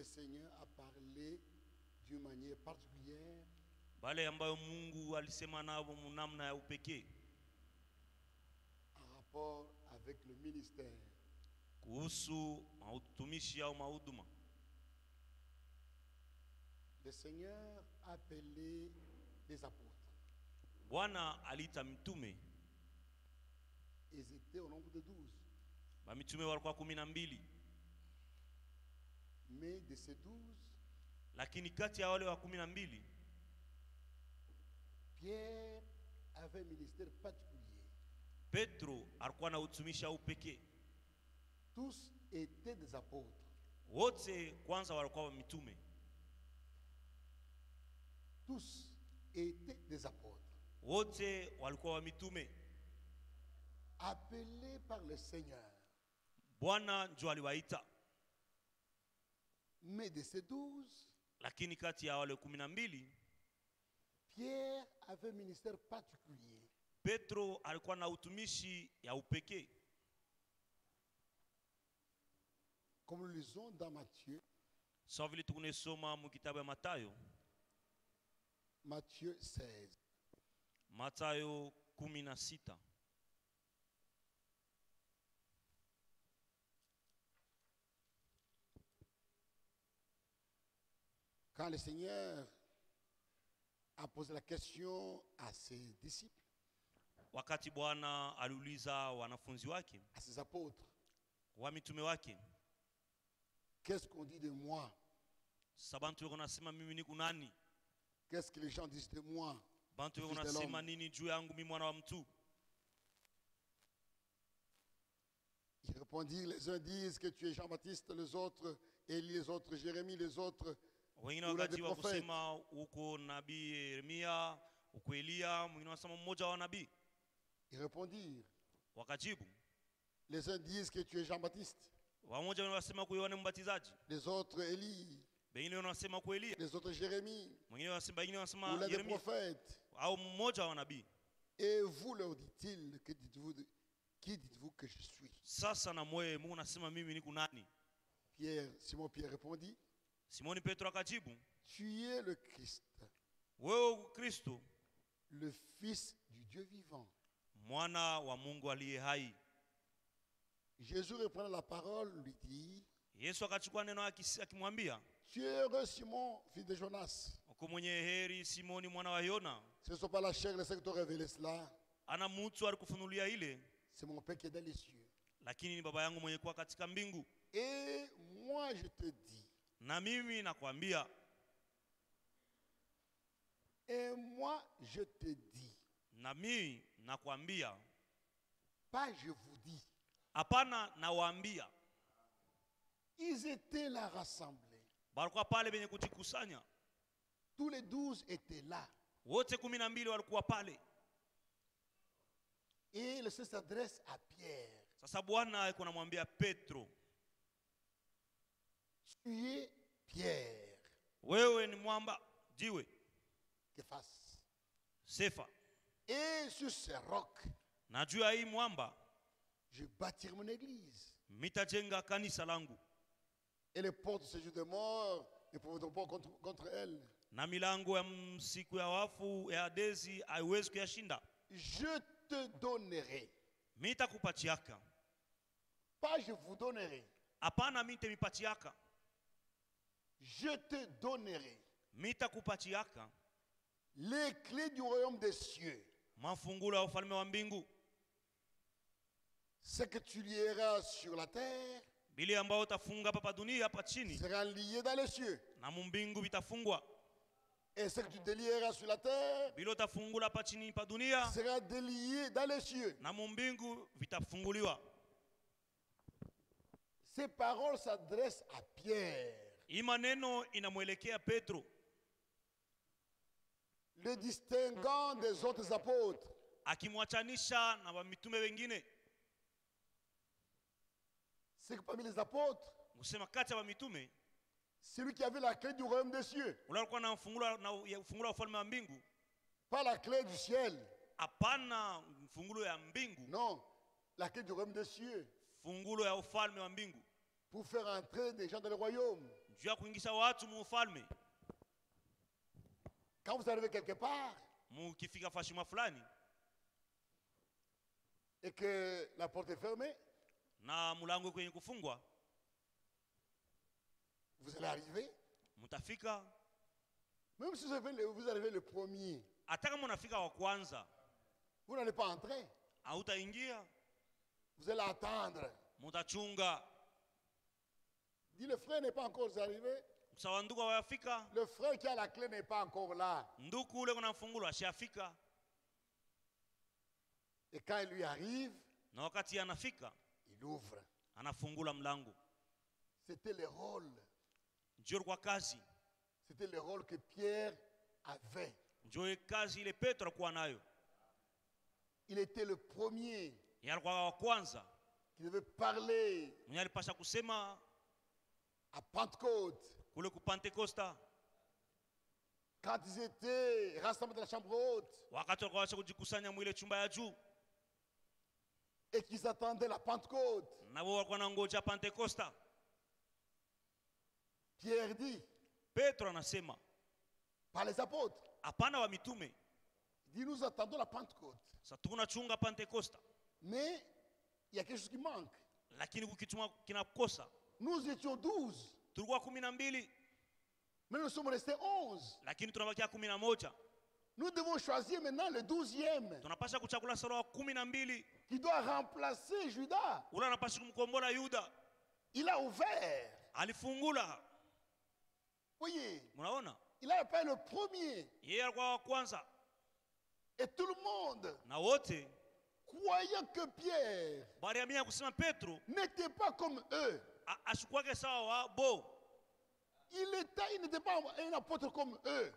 le Seigneur a parlé d'une manière particulière bale ambayo mungu alisema navo namna ya upekee en rapport avec le ministère. kuhusu mautumishi au mahuduma Le Seigneur a appelé les apôtres. bwana aliita mitume Ils étaient au nombre de douze. bamitume walikuwa kumi na mbili Mais de ces douze, lakini kati ya wale wa kumi na mbili Pierre avait un ministère particulier. petro alikuwa na utumishi au pekee Tous étaient des apôtres. wote kwanza walikuwa mitume Tous étaient des apôtres. wote walikuwa wa mitume Appelés par le Seigneur. bwana ndio aliwaita Mais de ces douze, lakini kati ya wale kumi na mbili Pierre avait ministère particulier. Petro alikuwa na utumishi ya upekee comme nous lisons dans Matthieu. Sawa vile tukunesoma mu kitabu ya Matayo. Matthieu 16. Matayo 16. Quand le Seigneur a posé la question à ses disciples, wakati bwana aliuliza wanafunzi wake à ses apôtres, wa mitume wake qu'est-ce qu'on dit de moi? sasa bantu beko nasema mimi nani? Qu'est-ce que les gens disent de moi? Bantu beko Fils de nasema l'homme. nini juu yangu mi mwana wa mtu? Il répondit, les uns disent que tu es Jean-Baptiste, les autres Élie, les autres Jérémie, les autres wengine Ule wakati the wa prophet. kusema uko nabii yeremia uko eliya mwingine wanasema mmoja wa nabii. Ils répondirent, wakajibu. les uns disent que tu es Jean-Baptiste, wamoja wanasema ku yohane mbatizaji. Les autres Élie, wengine wanasema ku eliya les autres Jérémie, mwingine wanasema wengine ou wanasema l'un des yeremia. prophètes. au mmoja wa nabii. Et vous leur dit-il, que dites-vous qui dites-vous que je suis? Sasa na mwe mungu nasema mimi niku nani? Pierre, Simon Pierre répondit, simoni petro akajibu tu es le Christ, wewe kristo le Fils du Dieu vivant. mwana wa mungu aliye hai Jésus reprenant la parole lui dit, yesu akachukua neno akimwambia tu es heureux Simon, fils de Jonas. uko mwenye heri simoni mwana wa yona Ce ne sont pas la chair et le sang qui t'ont révélé cela, ana mtu alikufunulia ile c'est mon Père qui est dans les cieux. lakini ni baba yangu mwenye kuwa katika mbingu Et moi je te dis, na mimi nakwambia. Et moi je te dis, na mimi nakwambia. Pas je vous dis, hapana nawaambia. Ils étaient là rassemblés. balikuwa pale penye kujikusanya Tous les douze étaient là. wote kumi na mbili walikuwa pale. Et le Seigneur s'adresse à Pierre. sasa bwana alikuwa anamwambia petro Tu es Pierre. wewe ni mwamba jiwe Que fasse sefa Et sur ce roc, na juu ya hii mwamba je bâtirai mon église. mitajenga kanisa langu Et les portes de ce jour de mort ne pourront pas contre, contre elle. na milango ya siku ya wafu ya adezi haiwezi kuyashinda Je te donnerai. mitakupatiaka Pas je vous donnerai. hapana mitemipatiaka Je te donnerai mitakupatiaka les clés du royaume des cieux. mafungulo ya ufalme wa mbingu. Ce que tu lieras sur la terre bili ambao utafunga hapa pa dunia hapa chini. sera lié dans les cieux. na mumbingu vitafungwa. Et ce que tu délieras sur la terre bili utafungula hapa chini pa dunia. sera délié dans les cieux. na mumbingu vitafunguliwa. Ces paroles s'adressent à Pierre, hii maneno inamwelekea petro. Le distinguant des autres apôtres. akimwachanisha na wamitume wengine. C'est que parmi les apôtres, kusema kati ya wamitume celui qui avait la clé du royaume des cieux, ule alikuwa na fungulo na fungulo ya ufalme wa mbingu. pas la clé du ciel, hapana fungulo ya mbingu. Non, la clé du royaume des cieux, fungulo ya ufalme wa mbingu. Pour faire entrer des gens dans le royaume. Juu ya kuingisha watu mu ufalme Quand vous arrivez quelque part mukifika fashima fulani et que la porte est fermée, na mulango kwenye kufungwa vous allez arriver. mutafika Même si vous arrivez le, vous arrivez le premier, hata kama unafika wa kwanza vous n'allez pas entrer. hautaingia Vous allez attendre. mutachunga Le frère n'est pas encore arrivé. sawa ndugu hawayafika Le frère qui a la clé n'est pas encore là. nduku ule kuna mfungulo ashafika Et quand il lui arrive, na wakati anafika il ouvre. anafungula mlango C'était le rôle. njo ilikuwa kazi C'était le rôle que Pierre avait. njo ile kazi ile petro alikuwa nayo Il était le premier Yeye alikuwa wa kwanza qui devait parler mwenye alipasha kusema à Pentecôte. kule ku pentekosta Quand ils étaient rassemblés dans la chambre haute. Wakati walikuwa wacha kujikusanya mwile chumba ya et qu'ils attendaient la Pentecôte, na wao walikuwa na ngoja pentekosta Pierre dit, petro anasema par les apôtres, hapana wa mitume. Il dit, nous attendons la Pentecôte. sa tunachunga pentekosta Mais il y a quelque chose qui manque. Nous étions 12, tulikuwa kumi na mbili. Mais nous sommes restés 11. lakini tunabakia kumi na moja. Nous devons choisir maintenant le 12e tunapasha kuchagula sala wa kumi na mbili. Qui doit remplacer Judas. ule anapasha kumkombola yuda. Il a ouvert. alifungula. Voyez, mnaona? Il a pas le premier. yeye alikuwa wa kwanza. Et tout le monde, na wote croyant que Pierre baliamia kusema petro n'était pas comme eux, il était- il n'était pas un apôtre comme eux,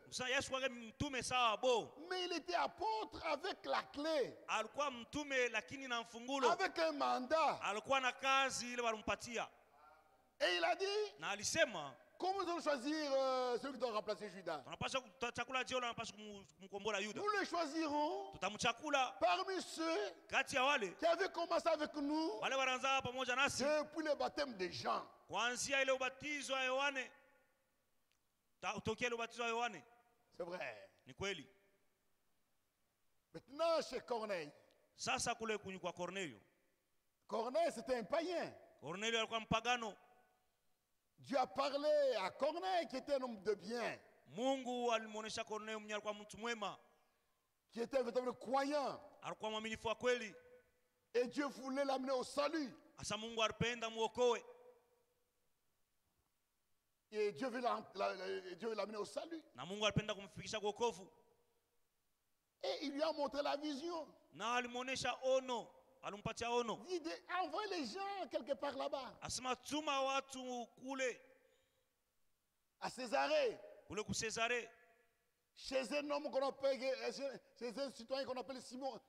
mais il était apôtre avec la clé, avec un mandat. Et il a dit, comment nous allons choisir euh, celui qui doit remplacer Judas? Nous le choisirons parmi ceux qui avaient commencé avec nous depuis le baptême de Jean. kuanzia ile ubatizo wa yohane. Ta- tokea ile ubatizo wa yohane. C'est vrai. Maintenant, chez Corneille, Corneille, c'était un païen. kornelio alikuwa mpagano Dieu a parlé à Corneille, qui était un homme de bien, mungu alimwonyesha kornelio mwenye alikuwa mtu mwema qui était un véritable croyant. alikuwa mwaminifu wa kweli Et Dieu voulait l'amener au salut. hasa mungu alipenda muokoe Et Dieu veut Dieu l'amener au salut. na mungu alipenda kumfikisha kwa wokovu Et il lui a montré la vision. na alimwonyesha ono dit, envoie les gens quelque part là-bas, à Césarée, chez un homme qu'on appelle, chez un citoyen qu'on appelle Simon.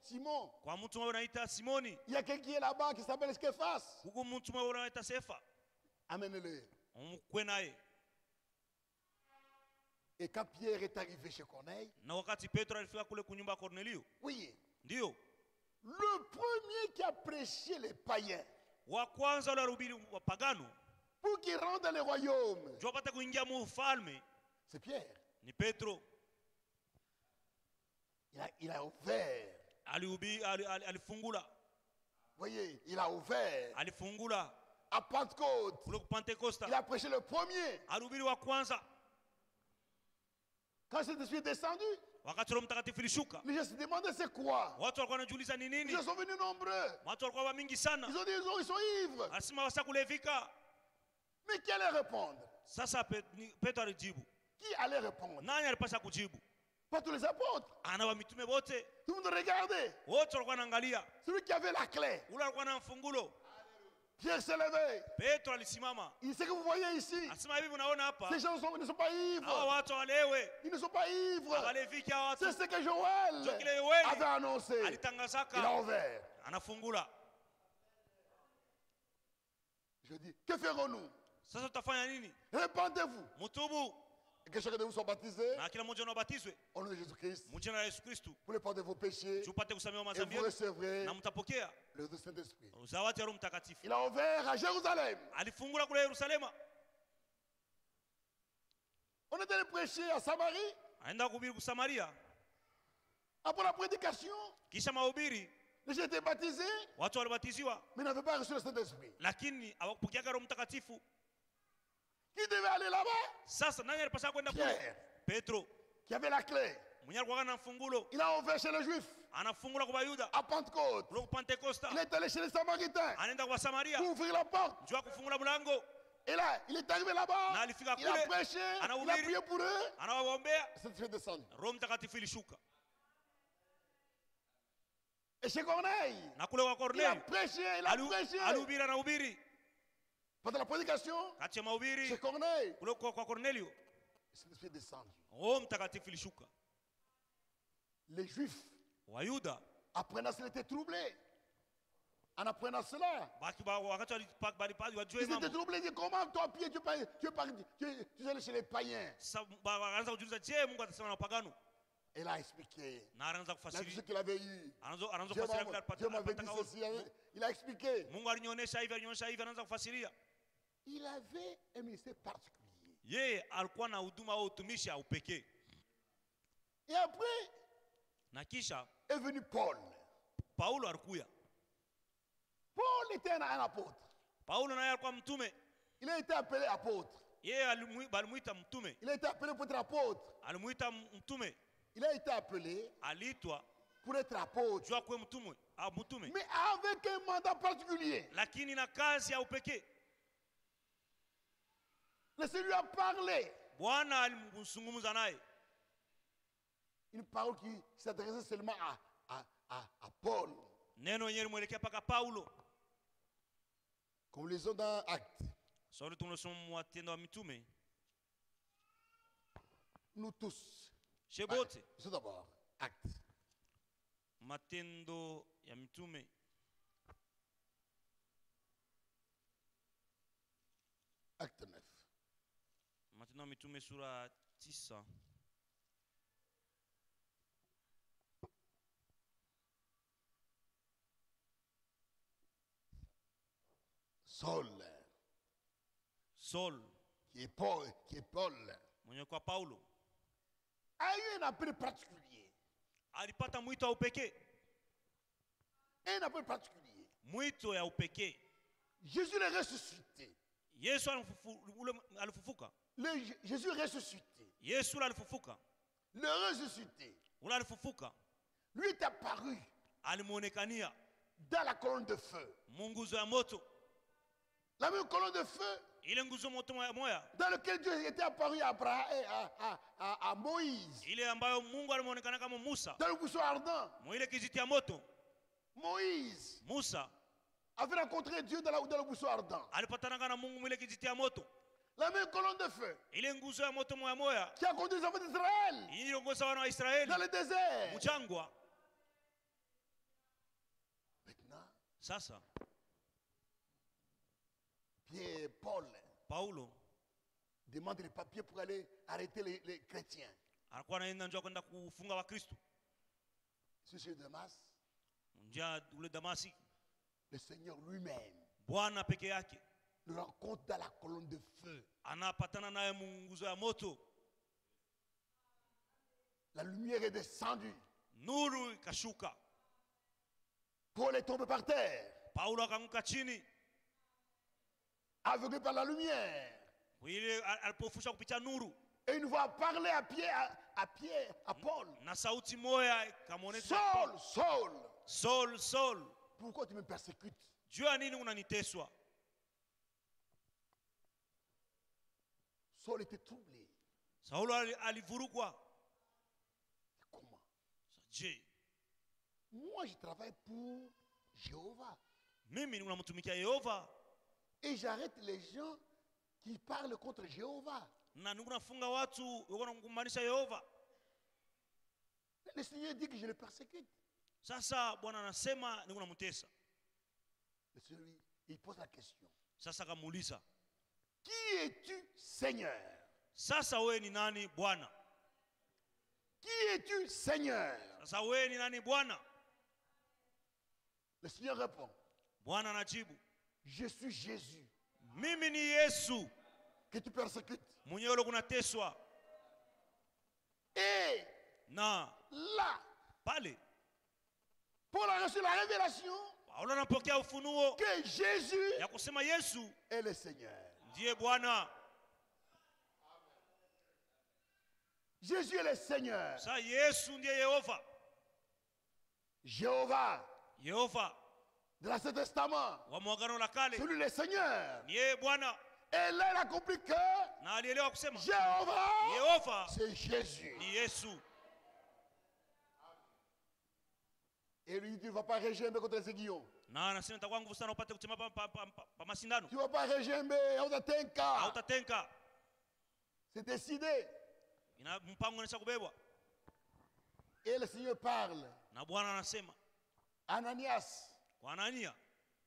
Il y a quelqu'un qui est là-bas qui s'appelle Skephas. Amenez-le. Et quand Pierre est arrivé chez Corneille, kornelio oui, le premier qui a prêché les païens. Wa kwanza ule alihubiri wapagano pour qu'ils rentrent dans le royaume, juu apate kuingia mu ufalme c'est Pierre. ni petro. Il a, il a ouvert. alihubiri ali- ali- alifungula. Voyez, il a ouvert. alifungula. À Pentecôte, kule ku pentekosta il a prêché le premier. alihubiri wa kwanza. Quand cet esprit est descendu, wakati roho mtakatifu ilishuka demandaient c'est quoi? watu walikuwa wanajiuliza ni Ils sont venus nombreux. watu walikuwa wamingi sana Ils ont dit ils, ont- ils sont ivres. alisema Mais qui allait répondre? Sasa Pe- ni- petro alijibu Qui allait répondre? Nani alipasha kujibu? Pas tous les apôtres. ana wa mitume wote Tout le monde regardait. wote walikuwa wanaangalia Celui qui avait la clé. ule alikuwa na mfungulo Pierre s'est levé. petro alisimama sait que vous voyez ici. asema hivi unaona hapa Ces gens sont- ne sont pas hawa ivres. watu walewe Ils ne sont pas ivres. awaleviki hawa watu C'est ce que Joël Ndio kile Yoeli avait annoncé. Il a ouvert. anafungula Je dis, que ferons-nous? Sasa tutafanya nini? Répandez-vous. mutubu Que chacun de vous soit baptisé na kila mmoja unabatizwe au nom de Jésus-Christ. La yesu pour le pardon de vos péchés kusamehewa madhambi vous yenu recevrez na mtapokea le Saint-Esprit. zawadi ya roho mtakatifu Il a ouvert à Jérusalem. alifungula kule yerusalema est allé prêcher à Samarie. kuhubiri Après la prédication, kisha mahubiri les gens étaient baptisés, watu walibatiziwa. mais n'avaient pas reçu le Saint-Esprit. lakini hawakupokeaga roho mtakatifu Qui devait aller là-bas? Pierre, petro qui avait la clé? Il a ouvert chez les Juifs à Pentecôte. Il est allé chez les Samaritains pour ouvrir la porte. Et là, il est arrivé là-bas. Il a prêché. Il a prié pour eux. C'est fait descendre. Et chez Corneille, il a prêché. Il a prêché. Pendant la prédication, kati ya chez mahubiri Corneille, kule kwa descendre. roho mtakatifu ilishuka Les Juifs, wayuda apprenant cela, étaient troublés. En apprenant cela, ils étaient troublés. Ils disaient, comment toi, Pierre, tu, es- tu, es tu, es- allé chez les païens? Et là, expliqué. La vie qu'il avait eu. anaanza anaanza Dieu m'a- dit ceci. Il Il a expliqué. Il avait un ministère particulier. yeye alikuwa na huduma au utumishi au pekee Et après na kisha est venu Paul. paulo alikuya Paul était un, un apôtre. paulo naye alikuwa mtume Il a été appelé apôtre. yeye alimwi- balimwita mtume Il a été appelé pour être apôtre. alimwita m- mtume Il a été appelé aliitwa pour être apôtre. juu akuwe mtume ah, mtume Mais avec un mandat particulier. lakini na kazi ya upekee Le Seigneur lui a parlé. Une parole qui s'adressait seulement à, à, à, à Paul. Comme les lisons dans Actes. Nous tous. bote C'est d'abord Actes. matendo ya mitume Acte 9. Ya mitume sura tisa Saul, saul. Qui est Paul, qui est Paul, mwenye kwa paulo. A eu un appel particulier. alipata mwito wa upekee Un appel particulier. mwito ya upekee Jésus est ressuscité. yesu alifufuka Le Jésus ressuscité. yesu alifufuka Le ressuscité. ule alifufuka Lui est apparu alimwonekania dans la colonne de feu. munguzo ya moto La même colonne de feu ile nguzo moto moya dans laquelle Dieu était apparu à, Abraham, et à, à- à- à Moïse. ile ambayo mungu alimwonekana kama musa Dans le buisson ardent. mwile kijiti ya moto Moïse musa avait rencontré Dieu dans, la- dans le buisson ardent. alipatanaka na mungu mwile kijiti ya moto La même colonne de feu ile nguzo ya moto moya qui a conduit les enfants d'Israël. Iliongoza wana wa israeli dans le désert. Maintenant, sasa Pierre, Paul paulo. demande les papiers pour aller arrêter les, les chrétiens. alikuwa anaenda njia kwenda kufunga wakristo. Sur ce Damas, njia ule damasi. le Seigneur lui-même bwana peke yake. le rencontre dans la colonne de feu. La lumière est descendue. nuru ikashuka Paul est tombé par terre, paulo akaanguka chini aveuglé par la lumière. ile alipofusha kupitia nuru Et une voix a parlé à Pierre, à, à Pierre, à Paul. na sauti moya ikamwonyesha Saul, Saul, Saul, Saul, pourquoi tu me persécutes? Juu ya nini unaniteswa? Saul était troublé. Saulo ali- alivurugwa. Comment? Je, Moi, je travaille pour Jéhovah. mimi unamtumikia Yehova Et j'arrête les gens qui parlent contre Jéhovah. na watu Yehova. Le Seigneur dit que je le persécute. Sasa Bwana anasema. Le Seigneur, il pose la question. Sasa Qui es-tu, Seigneur? Sasa wewe ni nani Bwana? Qui es-tu, Seigneur? Sasa wewe ni nani Bwana? Le Seigneur répond, Bwana anajibu, je suis Jésus mimi ni Yesu que tu persécutes. mwenyewe ule kunateswa. na là, pale Paul a reçu la révélation paulo anapokea ufunuo que Jésus ya kusema yesu est le Seigneur. Ndiye bwana Jésus est le Seigneur. sa yesu ndiye yehova Jéhovah yehova de l'Ancien Testament. wa mwagano la kale Celui le Seigneur. bwana Et là, il a compris que na alielewa kusema Jéhovah, yehova c'est Jésus. ni yesu Et lui, tu ne vas pas régimber contre les aiguillons. Na anasema itakuwa nguvu sana upate kuchema pa, pa, pa, pa, pa mashindano Tu ne vas pas hautatenka C'est décidé. ina mpango unaisha kubebwa Et le Seigneur parle. na bwana anasema Ananias, kwa anania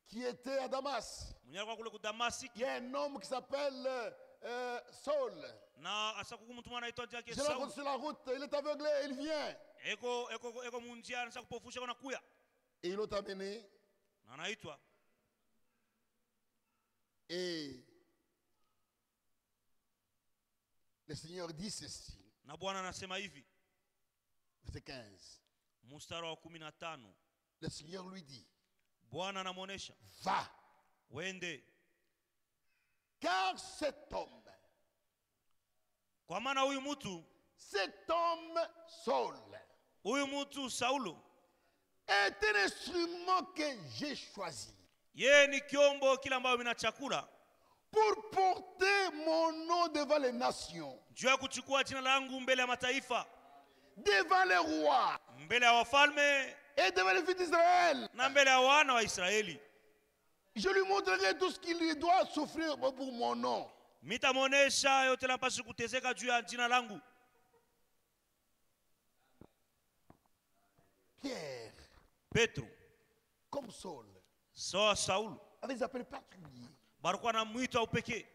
qui était à Damas, mwenye alikuwa kule ku damasiki il y a un homme qui s'appelle euh, Saul. na asakuku mtu mwana anaitwa jake Je l'ai rencontré sauli sur la route, il est aveuglé, il vient. eko eko eko munjia kuya Et ils l'ont amené. Na anaitwa Et le Seigneur dit ceci, na bwana anasema hivi. Verset 15. mstari wa kumi na tano. Le Seigneur lui dit, bwana anamwonyesha. Va, wende. Car cet homme, kwa maana huyu mtu cet homme Saul, huyu mtu saulo est un instrument que j'ai choisi yeye ni kyombo kile ambayo mina chakula pour porter mon nom devant les nations, juu ya kuchukua jina langu mbele ya mataifa devant les rois mbele ya wafalme et devant les fils d'Israël. na mbele ya wana wa israeli Je lui montrerai tout ce qu'il lui doit souffrir pour mon nom. mitamwonyesha yote napasi kuteseka juu ya jina langu Pierre, petro. Comme Saul, sawa saulo avait des appels particuliers. balikuwa na mwito wa upekee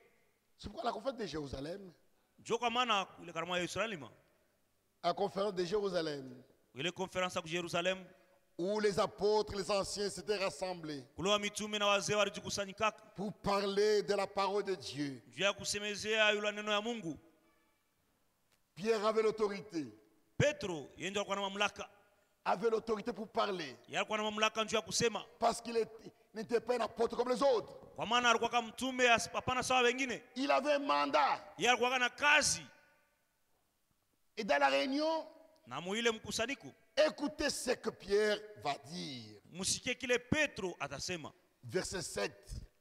C'est pourquoi la conférence de Jérusalem, njo kwa maana ile karama ya yerusalema la conférence de Jérusalem, ile konferansi ya ku yerusalemu où les apôtres, les anciens s'étaient rassemblés. Kulewa mitume na wazee walijikusanyikaka pour parler de la parole de Dieu. juu ya kusemezea yula neno ya mungu. Pierre avait l'autorité, petro ndio alikuwa na mamlaka avait l'autorité pour parler, parce qu'il était- n'était pas un apôtre comme les autres. Il avait un mandat. Et dans la réunion, écoutez ce que Pierre va dire. Verset 7.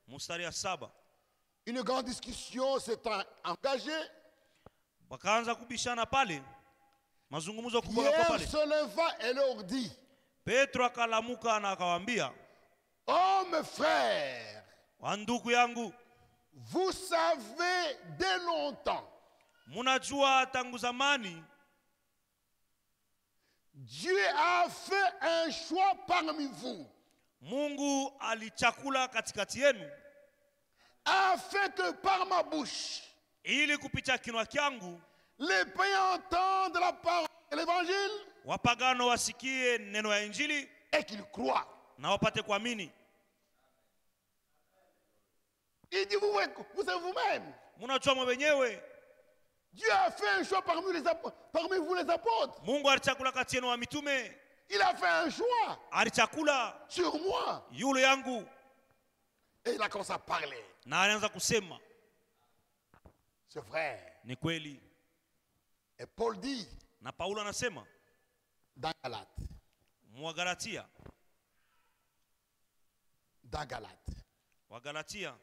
mstari ya saba Une grande discussion s'est en- engagée. Mazungumzo kubwa yako pale. se leva et leur dit, petro akalamuka na akawaambia Oh mes frères, wandugu yangu vous savez de longtemps, munajua tangu zamani Dieu a fait un choix parmi vous, mungu alichakula katikati yenu afin que par ma bouche, ili kupitia kinwa kyangu les païens entendent la parole de l'évangile wapagano wasikie neno ya injili et qu'ils croient. na wapate kuamini Il dit, vous, vous savez vous-même, mwe wenyewe Dieu a fait un choix parmi, les parmi vous les apôtres. mungu alichakula kati yenu wa mitume Il a fait un choix alichakula sur moi. yule yangu Et il a commencé à parler. na alianza kusema C'est vrai. ni kweli Et Paul dit na paulo anasema dans Galate, mwagalatia dans Galate, wagalatia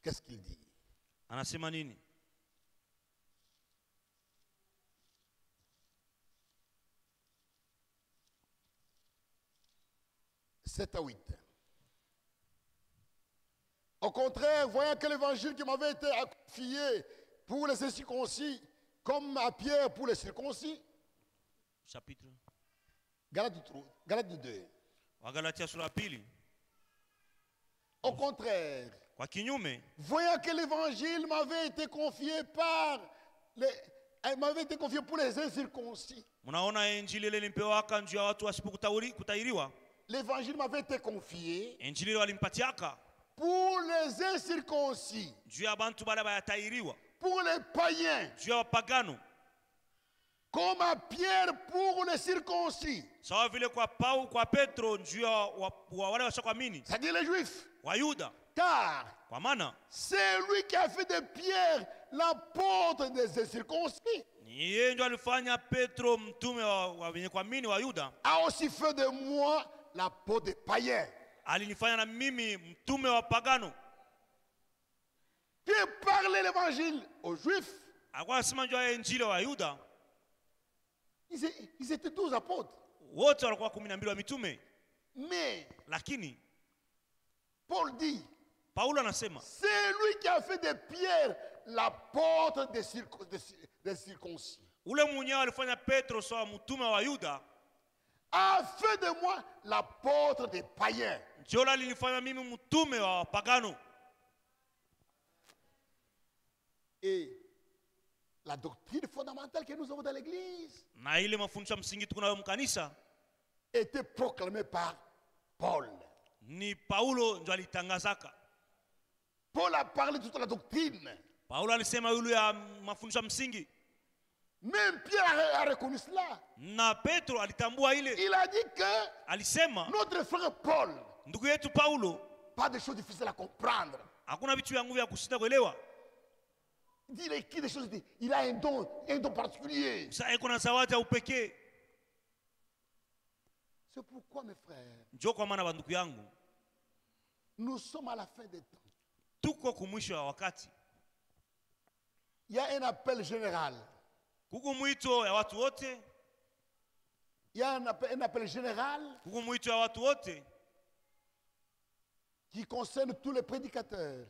qu'est-ce qu'il dit? Anasema nini? 7 à 8. Au contraire, voyant que l'évangile qui m'avait été confié pour les incirconcis, comme à Pierre pour les circoncis, chapitre. Galate 3, Galate 2. wagalatia sura pili Au contraire, kwa kinyume voyant que l'évangile m'avait été confié par les, elle m'avait été confié pour les incirconcis. mnaona injili ile ilimpewaka njuu ya watu wasipokutairiwa L'évangile m'avait été confié injili walimpatiaka pour les incirconcis, juu ya bantu bale bayatairiwa pour les païens. juu ya wapagano comme à Pierre pour les circoncis, sawa vile kwa Pau, kwa Petro juu ya wa, wa wale washakuamini c'est-à-dire les Juifs. Wayuda, Car kwa maana c'est lui qui a fait de Pierre l'apôtre des circoncis, ni yeye ndio alifanya Petro mtume wa wa wenye kuamini Wayuda, a aussi fait de moi l'apôtre des païens. alinifanya na mimi mtume wa pagano. Qui parlait l'évangile aux Juifs, ils ils étaient tous apôtres. Mais lakini Paul dit, Paulo anasema c'est lui qui a fait de Pierre l'apôtre des, circo- des des circoncis. ule mwenyewe alifanya Petro sawa mtume wa Wayuda, A fait de moi l'apôtre des païens. ndio alinifanya mimi mtume wa pagano. Et la doctrine fondamentale que nous avons dans l'Église Na ile mafundisho ya msingi tuko nayo mkanisa était proclamée par Paul. ni Paulo ndio alitangazaka. Paul a parlé de toute la doctrine. Paulo alisema yule ya mafundisho ya msingi, Même Pierre a, a reconnu cela. na Petro alitambua ile, Il a dit que alisema notre frère Paul, ndugu yetu Paulo, pas de choses difficiles à comprendre. hakuna vitu vya nguvu ya kushinda kuelewa. Il a il un don, un don particulier. C'est pourquoi, mes frères, nous sommes à la fin des temps. Il y a un appel général. Il y a un appel, un appel général qui concerne tous les prédicateurs.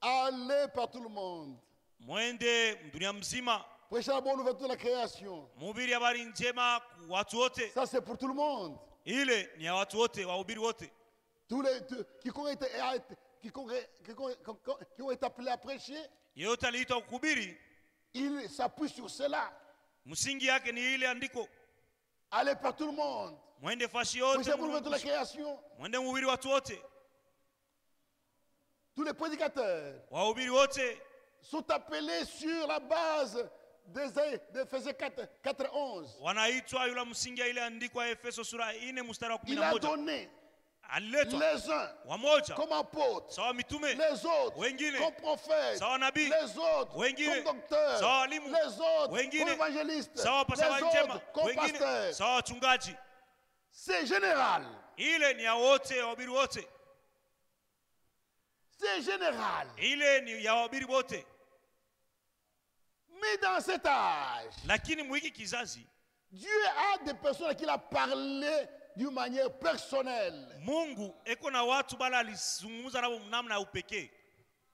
Allez par tout le monde. mwende dunia mzima, Prêchez la bonne nouvelle de la création. mhubiri habari njema ku watu wote. Ça, c'est pour tout le monde. Ile ni ya watu wote, wahubiri wote, Tous les quiconque, qui ont été appelés à prêcher, yeyote aliitwa kuhubiri, ils s'appuient sur cela. msingi yake ni ile andiko, Allez par tout le monde. mwende fashi Prêchez yote, la bonne nouvelle de la création. mwende mhubiri watu wote, Tous les prédicateurs wahubiri wote sont appelés sur la base des d'Éphésiens 4, 4, 11. wanaitwa yula msingi ya ile andiko Efeso sura 4 mstari wa Il a donné Aliletwa les uns wamoja comme apôtres, sawa mitume, les autres Wengine. comme prophètes, sawa nabii, les autres Wengine. comme docteurs, Sawa walimu. les autres Wengine. comme évangélistes, sawa les njema, autres comme wengine pasteurs. sawa wachungaji. C'est général. Ile ni ya wote, ya wahubiri wote, C'est général. ile ni ya wahubiri wote. Mais dans cet âge, Lakini mwiki kizazi Dieu a des personnes à qui il a parlé d'une manière personnelle. Mungu eko na watu bala alizungumza nabo namna ya upekee,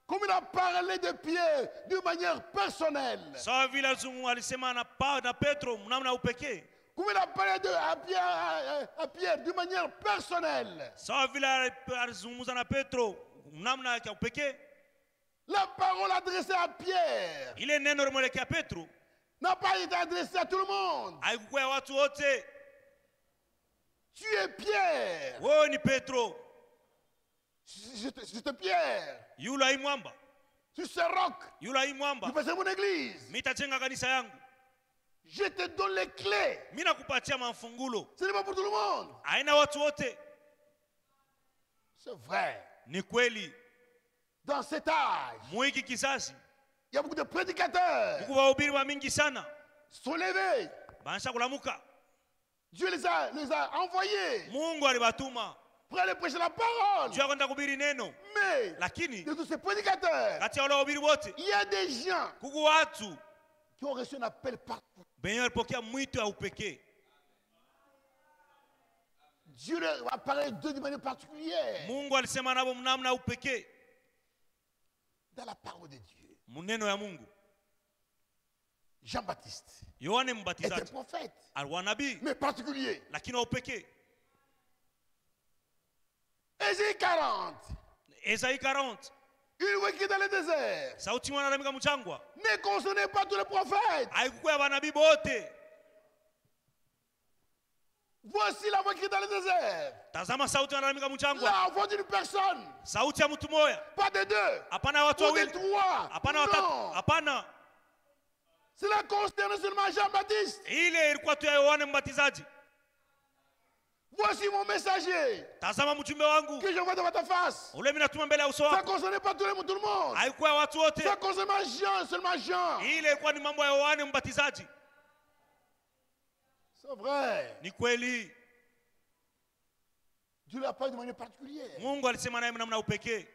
Comme il a parlé de Pierre d'une manière personnelle. sawa vile alizungu- alisema na, pa, na Petro namna ya upekee, Comme il a parlé de, à Pierre, à- à Pierre d'une manière personnelle. sawa vile alizungumza na Petro namna ya upekee. La parole adressée à Pierre n'a pas été adressée à tout le monde. Tu es Pierre. Te Pierre. Sur ce roc, je mwamba, vais mon église. Je te donne les clés. Ce n'est pas pour tout le monde. C'est vrai. Ni kweli, Dans cet âge, mwiki kizazi il y a beaucoup de prédicateurs kuko wahubiri wa mingi sana sont levés. bansha kulamuka. Dieu les a, les a envoyés Mungu alibatuma pour aller prêcher la parole. juu ya kwenda kuhubiri neno, Mais lakini de tous ces prédicateurs, kati ya wale wote il y a des gens kuko watu qui ont reçu un appel partout. benye walipokea mwito ya upekee. Dieu a parlé d'eux d'une manière particulière Mungu alisema namna dans la parole de Dieu. muneno ya Mungu. Jean-Baptiste Yohane était Mbatizaji prophète, alikuwa nabii, mais particulier. lakini wa upekee. Ésaïe 40, Esai 40 il voit qui est dans le désert. sauti mchangwa Ne concernez pas tous les prophètes. haikukuwa bote. Voici la voix qui est dans le désert. Tazama sauti wanalalamika mchangwa, La voix d'une personne, sauti ya mtu mmoja. pas de deux, hapana watu wawili. ou de trois. hapana watatu, hapana. Cela concerne seulement Jean-Baptiste. ile ilikuwa tu ya yohane mbatizaji Voici mon messager tazama mjumbe wangu que j'envoie devant ta face. ule minatuma mbele ya uso Ça ne wako pas tout le monde. Tout le monde. haikuwa watu wote Ça concernait Jean, seulement Jean. ile ilikuwa ni mambo ya yohane mbatizaji C'est vrai. ni kweli Dieu l'a parlé de manière particulière. mungu alisema naye namna upekee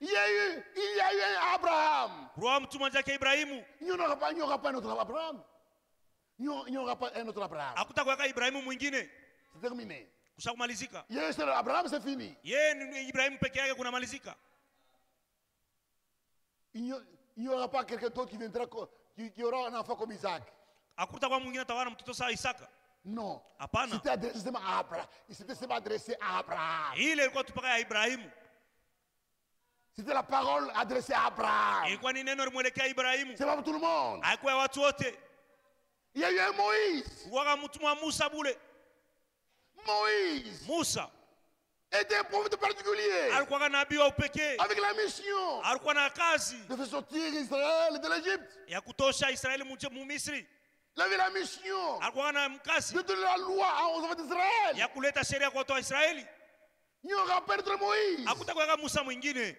Il y a eu, il y a eu un Abraham. mtu mmoja ibrahimu Il n'y aura pas, il n'y aura pas un autre Abraham. Il n'y aura- pas un autre Abraham. hakutakuweka ibrahimu mwingine C'est terminé. kusha kumalizika Il y a eu seul Abraham, c'est fini. yeye ni ibrahimu peke yake kunamalizika Il n'y il n'y aura pas quelqu'un d'autre qui viendra, qui, qui aura un enfant comme Isaac. Hakutakuwa mwingine atawana mtoto saa isaka? Non. hapana C'était adressé seulement à Abraham. Il s'était seulement adressé à Abraham. ile ilikuwa tupaka ya ibrahimu C'était la parole adressée à Abraham. ilikuwa ni neno limwelekea ibrahimu C'est pas pour tout le monde. haikuwa ya watu wote Il y a eu un Moïse. kuwaga mtu wa musa bule Moïse musa était un prophète particulier alikuwaga nabii wa upekee avec la mission alikuwa na kazi de faire sortir Israël de l'Égypte. ya kutosha israeli mu mu misri La mission. Alikuwa na mkasi de donner la loi aux enfants d'Israël. ya kuleta sheria kwa watu wa israeli. D'autre Moïse. hakutakuweka musa mwingine.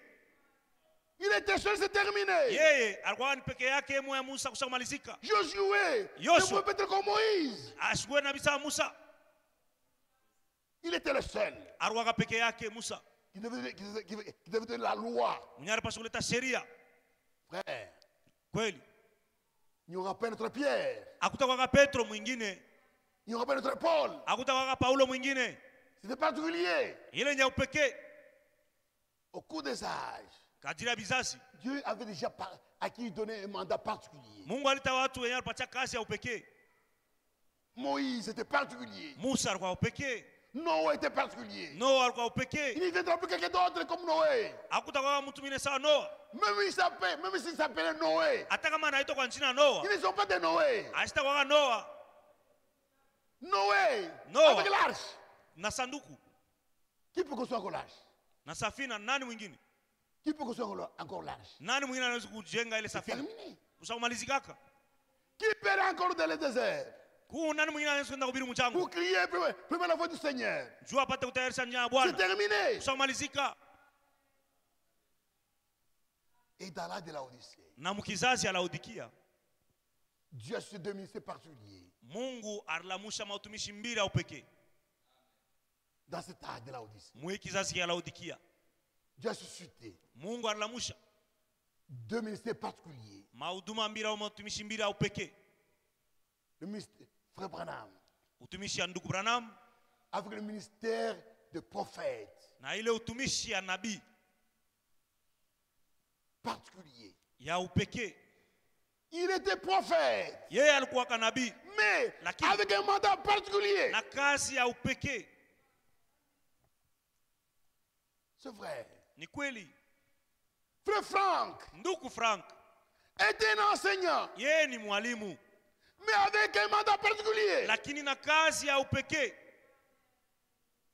Il était seul, c'est terminé. yeye alikuwa ni peke yake emu ya musa kusha kumalizika Josué ne pouvait pas être comme Moïse. asikuwe musa. Il était le seul. Alikuwaga peke yake musa. Qui devait, qui devait- qui devait- qui devait donner la loi. mwenye alipasha kuleta sheria. Frère, kweli il n'y aura pas notre Pierre. hakutakwaka petro mwingine Il n'y aura pas notre Paul. hakutakwaka paulo mwingine C'était particulier. ile nya upekee Au cours des âges, kadiri ya vizazi Dieu avait déjà par- à qui donner un mandat particulier. mungu alita watu wenye alipatia kazi ya upekee Moïse était particulier. musa alikuwa upekee Noé était particulier. noa alikuwa Il upekee ne viendra plus quelqu'un d'autre comme Noé. hakutakwaka mtu mwingine sawa noa Même il s'appelle, même s'il s'appelait Noé. hata kama anaitwa kwa jina noa Ils ne sont pas des Noé. asitakwaka noa Noé, Noah. avec l'arche. na sanduku Qui peut construire encore l'arche na safina nani mwingine? Qui peut construire encore- encore l'arche nani mwingine anaweza kujenga ile safina? terminé. ushakumalizikaka Qui aller encore dans le désert pour crier la voix du Seigneur. C'est terminé. Et dans l'âge de la ya laodikia. Dieu a suscité deux ministères particuliers. mungu alilamusha mautumishi mbili ya upekee. Dans cet âge de la Odyssée, mwi kizazi ya laodikia. Dieu a suscité mungu alilamusha deux ministères particuliers. mahuduma mbili au mautumishi mbili Le ministère, Frère Branham, utumishi ya ndugu branham. Avec le ministère de prophète na ile utumishi ya nabii. Particulier. ya upekee. Il était prophète, yeye alikuwa nabii. Mais Lakini- avec un mandat particulier. na kazi ya upekee. C'est vrai. ni kweli. Frère Franck ndugu frank. était un enseignant, yeye ni mwalimu mais avec un mandat particulier. lakini na kazi ya upekee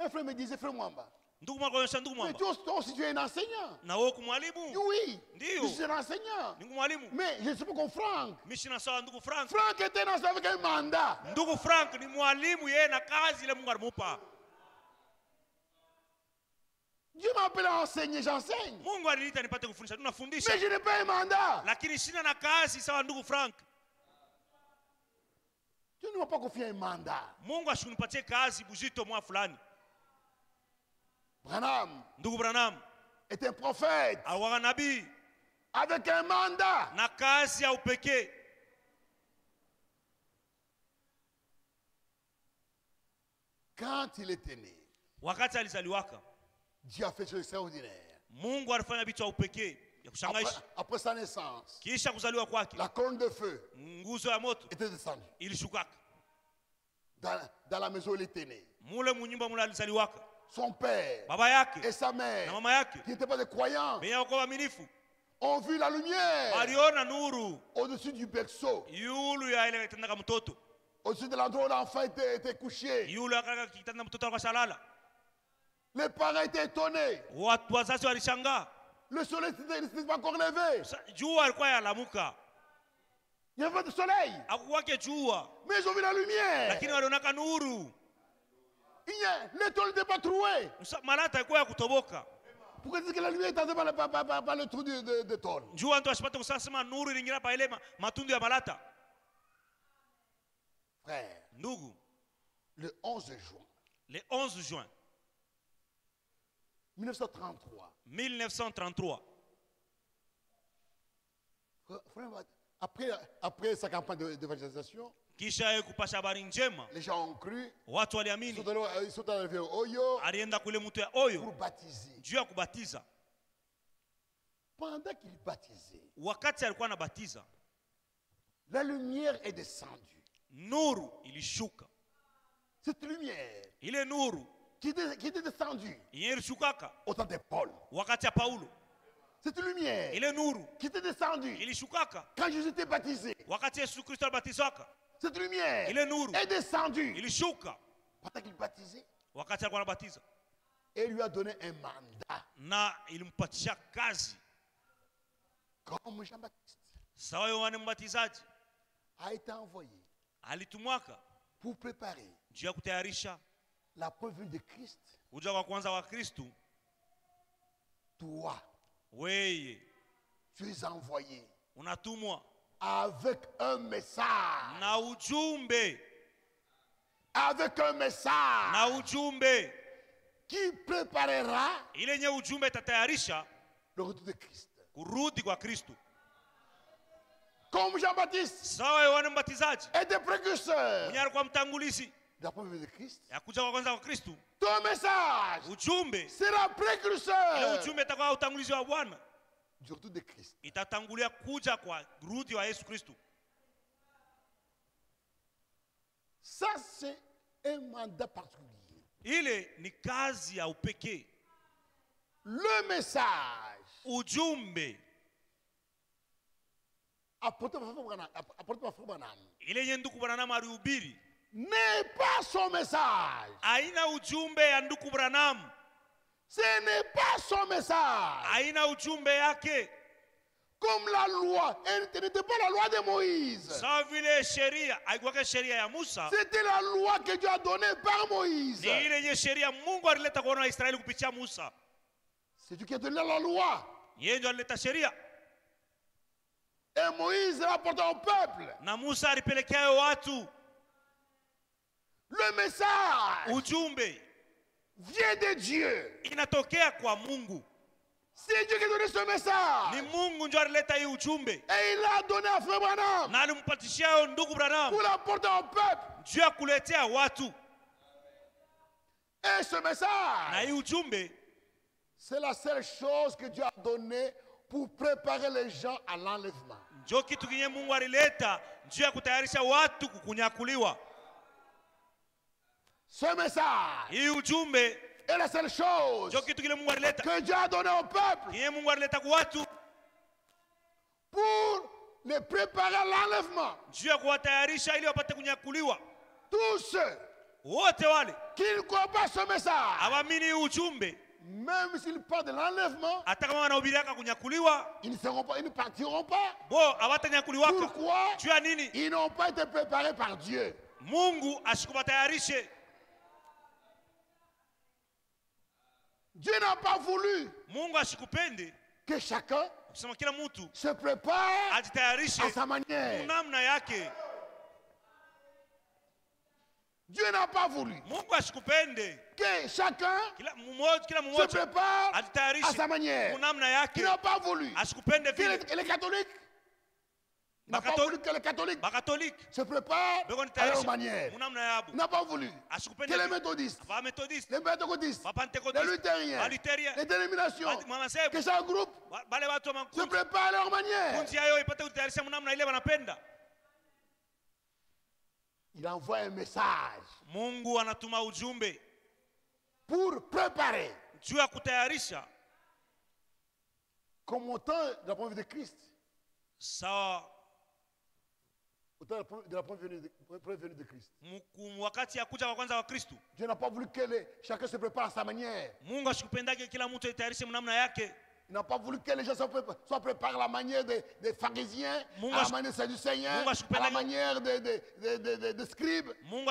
Un frère me disait, frère Mwamba, ndugu mwakaonyesha ndugu mais mwamba Mais toi aussi tu es un enseignant. na wewe kumwalimu Oui, Ndio. je suis un enseignant. ni mwalimu Mais je suis pas Frank. Franck. mishina sawa ndugu frank Franck était dans avec un mandat. ndugu frank ni mwalimu yeye na kazi ile mungu alimupa Dieu m'a appelé à enseigner, j'enseigne. mungu aliniita nipate kufundisha tunafundisha Mais je n'ai pas un mandat. lakini sina na kazi sawa ndugu frank Dieu ne m'a pas confié un mandat. mungu ashunipatie kazi buzito mwa fulani. Branham. Ndugu branham. Est un prophète. Alikuwa nabii. Avec un mandat. na kazi ya upekee Quand il était né, wakati alizaliwaka Dieu a fait des choses extraordinaires. mungu alifanya vitu ya upekee Après, sa naissance, la colonne de feu était descendue. dans, dans la maison où il était né. Son père et sa mère, qui n'étaient pas des croyants, ont vu la lumière au-dessus du berceau, au-dessus de l'endroit où l'enfant était, était couché. Les parents étaient étonnés. Le soleil n'était- ne s'était pas encore levé. Il n'y avait pas de soleil. jua Mais ils ont vu la lumière. y L'étoile n'était pas trouée. Pourquoi dire que la lumière est entrée par le, trou de, Frère, le 11 juin. Le 11 juin 1933, 1933 frère, frère, après, après sa campagne de- d'évangélisation, kisha yeye kupasha habari njema. les gens ont cru, watu ils waliamini Oyo alienda kule mtu ya oyo. pour baptiser. juu ya kubatiza. Pendant qu'il baptisait, wakati alikuwa anabatiza la lumière est descendue. nuru ilishuka. Cette lumière ile nuru qui était, qui était descendue yenye ilishukaka au temps de Paul, wakati ya paulo. Cette lumière ile nuru qui était descendue ilishukaka quand Jésus était baptisé, wakati yesu kristo alibatizwaka cette lumière ile nuru est descendue ilishuka pendant qu'il baptisait wakati alikuwa anabatiza et lui a donné un mandat. Na ilimpatisha kazi. Comme Jean-Baptiste. Sawa yohane mbatizaji. A été envoyé alitumwaka pour préparer juu ya kutayarisha la preuve de Christ. kwa kwanza wa kristu Toi, weye tu es envoyé unatumwa avec un message. na ujumbe Avec un message na ujumbe qui préparera ile yenye ujumbe itatayarisha le retour de Christ. kurudi kwa kristu Comme Jean-Baptiste sawa Yohana mbatizaji était précurseur mwenye alikuwa mtangulizi ya kuja kwa kwanza kwa kristu. Ujumbe. Ile ujumbe itakuwa utangulizi wa bwana. Itatangulia kuja kwa rudi wa yesu kristu Ça, c'est un mandat particulier. ile ni kazi ya upekee. Le message! Ujumbe. Branham- ile yenye nduku branham alihubiri n'est pas son message. haina ujumbe ya nduku branham Ce n'est pas son message. haina ujumbe yake Comme la loi, elle n'était pas la loi de Moïse. sawa vile sheria haikuwake sheria ya musa C'était la loi que Dieu a donnée par Moïse. ni ile yenye sheria mungu alileta kwa wana wa israeli kupitia musa C'est Dieu qui a donné la loi. yeye ndio alileta sheria Et Moïse l'a apporté au peuple. na musa alipelekea watu Le message ujumbe vient de Dieu. inatokea kwa mungu C'est Dieu qui a donné ce ni message. mungu ndio alileta hii ujumbe Et il l'a donné à Frère Branham na alimpatishiayo ndugu branham pour l'apporter au peuple. juu ya kuletea watu Et ce na message, hii ujumbe c'est la seule chose que Dieu a donnée pour préparer les gens à l'enlèvement. njo kitu kinye mungu alileta juu ya kutayarisha watu kukunyakuliwa Ce message hii ujumbe est la seule chose njo kitu kile mungu alileta que Dieu a donné au peuple kinye mungu alileta kwa watu pour les préparer à l'enlèvement. juu ya kuwatayarisha ili wapate kunyakuliwa Tous ceux wote wale qui ne croient pas ce message, hawaamini hii ujumbe même s'ils parlent de l'enlèvement, ils ne, seront pas, ils ne partiront pas. Pourquoi juu ya nini? Ils n'ont pas été préparés par Dieu. mungu asikubatayarishe Dieu n'a pas voulu mungu que chacun kusema kila mtu se prépare ajitayarishe à sa manière. namna yake Dieu n'a pas voulu mungu asikupende que chacun kila mmoja kila se prépare à sa manière. namna Il n'a pas voulu asikupende que les, les catholiques n'a pas voulu que les catholiques se préparent beko à leur manière. n'a pas voulu. Que les méthodistes, les pentecôtistes, les luthériens, les dénominations, que chaque groupe se prépare à leur manière. Il envoie un message. Mungu anatuma ujumbe. Pour préparer, juu ya kutayarisha comme au temps de la venue de Christ, sawa de la de la première venue de, de Christ. wakati ya kuja kwa kwanza wa kristu. Dieu n'a pas voulu que les- chacun se prépare à sa manière. mungu asikupendake kila mtu aitayarishe namna yake. Il n'a pas voulu que les gens soient préparés à la manière des, des pharisiens, Mungu à la manière des sadducéens, à la manière des, des, des, des- des- des scribes. mungu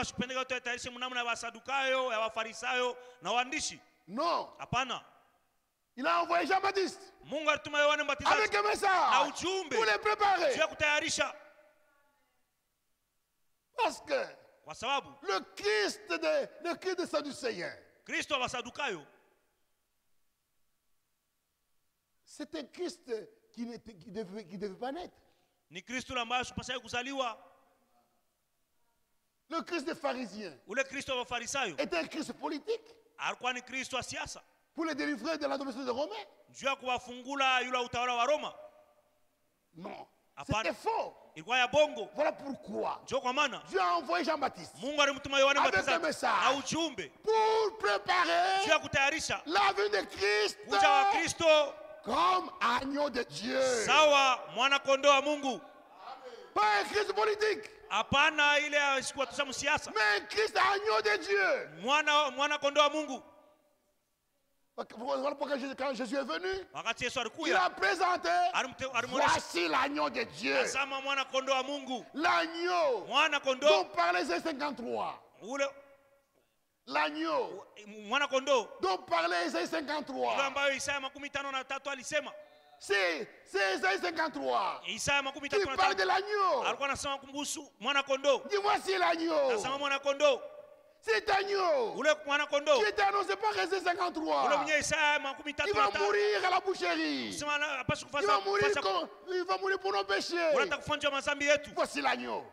mnamna ya wasadukayo ya wafarisayo na waandishi? Non, hapana. Il a envoyé Jean-Baptiste. Mungu alituma yohane avec un na message ujumbe. Pour les préparer. juu ya kutayarisha Parce que kwa sababu le Christ des, le Christ des sadducéens, kristo wa wasadukayo c'est un Christ qui ne qui devait, qui devait pas naître. ni kristo ambaye asipasai kuzaliwa Le Christ des pharisiens ule kristo wa wafarisayo est un Christ politique alikuwa ni kristo wa siasa? Pour les délivrer de la domination des Romains. juu ya kuwafungula yule wa utawala wa roma Non. C'était faux. ilikuwa ya bongo. Voilà pourquoi. Njo kwa maana. Dieu a envoyé Jean-Baptiste mungu alimtuma yohane Avec mbatizaji un message. na ujumbe. pour préparer kutayarisha la vie de Christ kuja wa kristo. comme agneau de Dieu. sawa mwana kondoo wa mungu. Pas un Christ politique, hapana ile ya sikuwatusha msiasa. Mais Christ agneau de Dieu. mwana mwana kondoo wa mungu Voilà pourquoi quand Jésus est venu, il a présenté Voici l'agneau de Dieu. L'agneau dont parlait Isaïe 53. ule L'agneau mwana kondoo dont parlait Isaïe ile 53. ambayo isaya makumi tano na tatu alisema C'est c'est Isaïe 53 isaya makumi qui tatu na parle de l'agneau. alikuwa anasema kuhusu mwana kondoo Dis voici l'agneau. Cet agneau qui était annoncé par ule 53. mwenye isaya makumi Il va mourir à la boucherie. Il va mourir, kufanya- comme- il va mourir pour nos péchés. Voici l'agneau.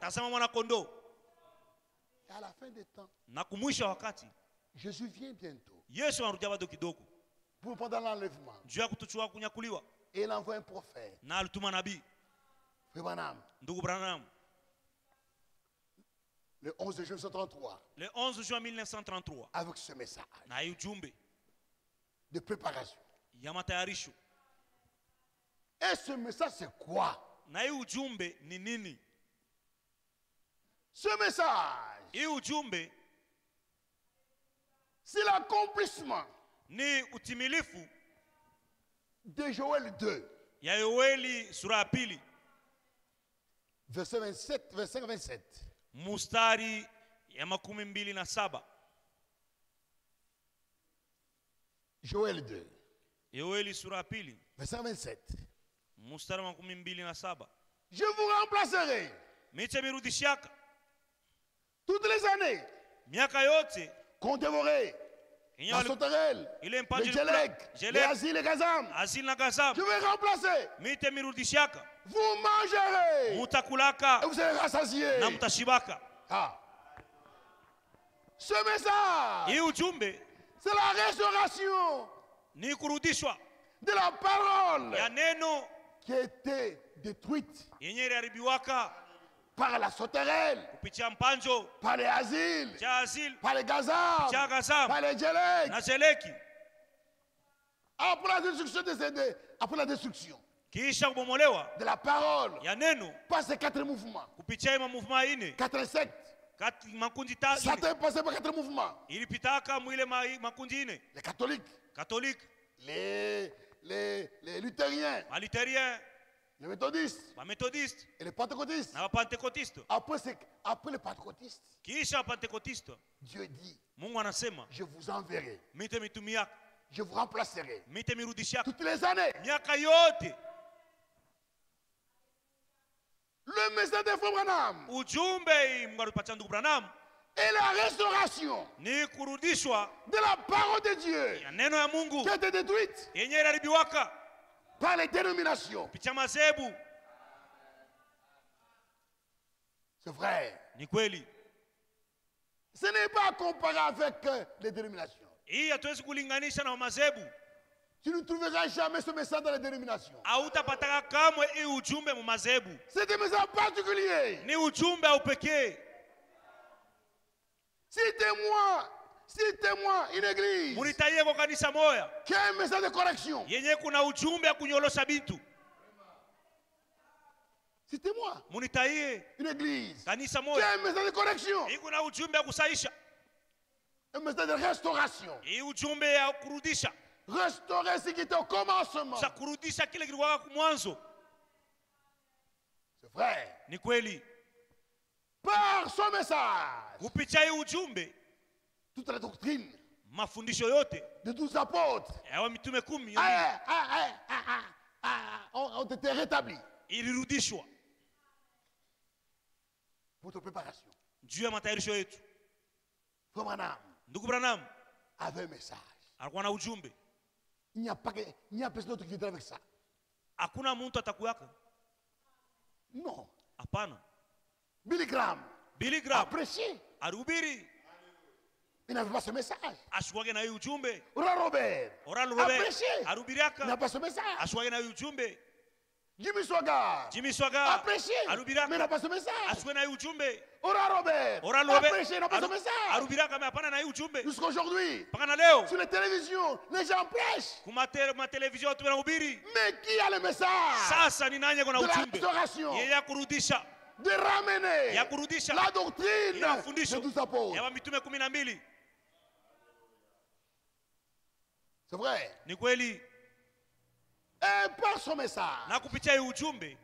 Et à la fin des temps, Jésus vient bientôt. Pour pendant l'enlèvement. Et il envoie un prophète, ndugu branham le 11 juin 1933, le 11 juin 1933 avec ce message. Na de préparation. ya matayarisho Et ce message, c'est quoi? Na ujumbe ni nini? Ce message, hii ujumbe c'est l'accomplissement. Ni utimilifu. De Joël 2, ya yoeli sura ya pili. Verset 27, 25-27. Mustari ya makumi mbili na saba. Joël 2, yoeli sura ya pili. Verset 27. mustari wa makumi mbili na saba. Je vous remplacerai. Miche mirudishiaka. Toutes les années. miaka yote. Raies, yenye la sauterelle, ile le mpaji Djelek, le jelek Azil, le Gazam. asili na Je vais remplacer. Vous mangerez et vous serez rassasiés. Ah. Ce message, c'est la restauration de la parole qui a été détruite par la sauterelle, par les asiles, par les gazamu par les Djelek. na zeleki Après la destruction de ces deux- après la destruction kisha kubomolewa de la parole. ya neno par ces quatre mouvements, kupitia hii mamouvement ine quatre sectes. kati makundi ta Satan est passé par quatre mouvements. ilipitaka mwile ma, makundi ine Les catholiques, katolike les, les, les luthériens, maliterien les méthodistes. Bamethodiste et les pentecôtistes. na bapentekotiste Après, ces- après les pentecôtistes, kisha bapentekotiste Dieu dit, mungu anasema je vous enverrai, mite mitumi yako je vous remplacerai. mite mirudishaka toutes les années. miaka yote Le message de Frère Branham ujumbe alipatia ndugu branham est la restauration ni kurudishwa de la parole de Dieu ya neno ya mungu qui a été détruite yenye iliharibiwaka par les dénominations. kupitia mazebu C'est vrai. ni kweli Ce n'est pas à comparer avec les dénominations. hii hatuwezi kulinganisha na mazebu Tu ne trouveras jamais ce message dans les dénominations. hautapataka kamwe hii ujumbe mu mazebu. C'est un message particulier. ni ujumbe au pekee Citez-moi, citez-moi une église. Kwa kanisa moya. Un message de correction? yenye kuna ujumbe ya kunyolosha bitu Citez-moi munitaie une église. Kanisa moya. Un message de correction, hii kuna ujumbe ya kusaisha. Un message de restauration. hii ujumbe ya kurudisha Restaurer ce qui était au commencement. cha kurudisha kile kilikuwa mwanzo C'est vrai. ni kweli Par son message, kupitia hii ujumbe toute la doctrine mafundisho yote de douze apôtres mitume kumi ont été rétablis ilirudishwa pour notre préparation. juu ya matayarisho yetu Branham ndugu branham avait message. alikuwa na ujumbe Il n'y a pas, que- il n'y a personne d'autre qui viendra avec ça. hakuna mtu atakuyaka Non. hapana Billy Graham Billy Graham Apprécié. Arubiri. Il n'avait pas ce message. Ashwage na yujumbe. ujumbe Oral Robert oral Robert. robert Arubiriaka. Il n'avait pas ce message. Ashwage na yujumbe. ujumbe Jimmy Swaggart jimmy swaga prêché. Mais il n'a alihubiriaka pas ce message. ashukwage na hii ujumbe. Oral Robert. Message. hapana na hii ujumbe. Jusqu'à aujourd'hui, mpaka na leo. sur les télévisions, les gens prêchent. Mais qui a le message sasa ni nani de la ujumbe. restauration, yeye ya kurudisha. De ramener ya kurudisha. la doctrine de tous apôtres. Ya C'est vrai. ni kweli Et par son message, na kupitia ujumbe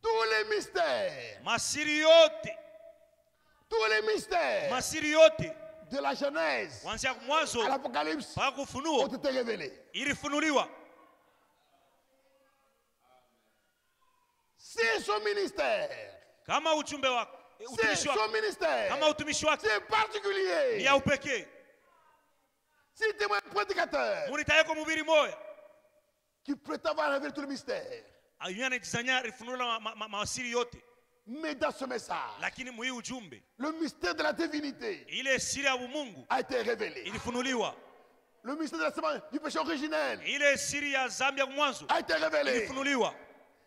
tous les mystères, masiri yote tous les mystères masiri yote de la Genèse. kuanzia mwanzo à l'Apocalypse mpaka été révélés. ilifunuliwa. C'est son ministère. kama ujumbe wako utumishi son ministère. kama utumishi C'est particulier. ni ya upekee. Si prédicateur. Mubiri moya qui prétend avoir révélé tout le mystère, mais dans ce message, le mystère de la divinité a été révélé. Le mystère de la semence du péché originel a été révélé.